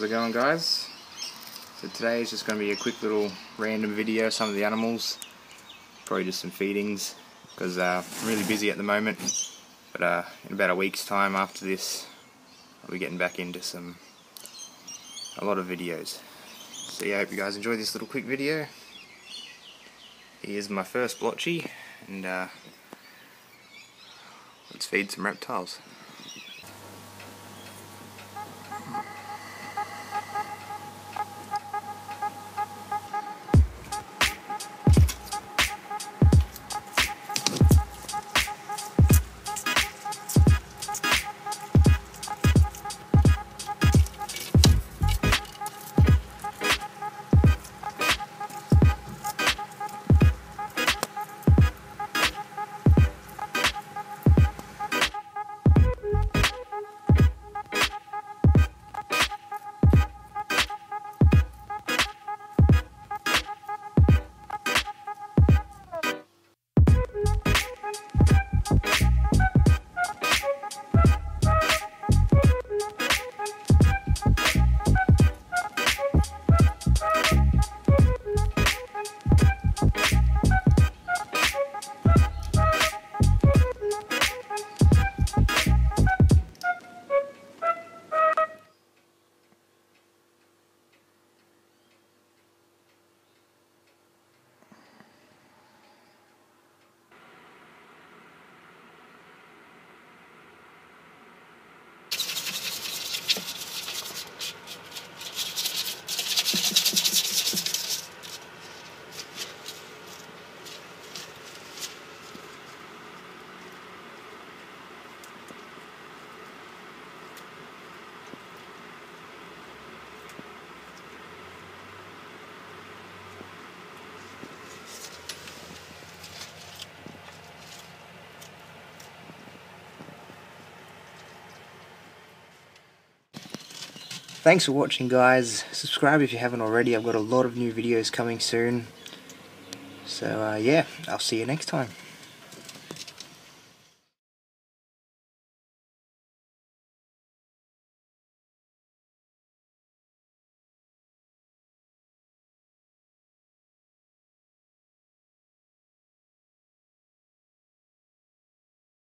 How's it going guys? So today is just going to be a quick little random video some of the animals. Probably just some feedings because uh, I'm really busy at the moment. But uh, in about a week's time after this I'll be getting back into some a lot of videos. So yeah, I hope you guys enjoy this little quick video. Here's my first blotchy and uh, let's feed some reptiles. Thanks for watching guys. Subscribe if you haven't already. I've got a lot of new videos coming soon. So uh, yeah, I'll see you next time.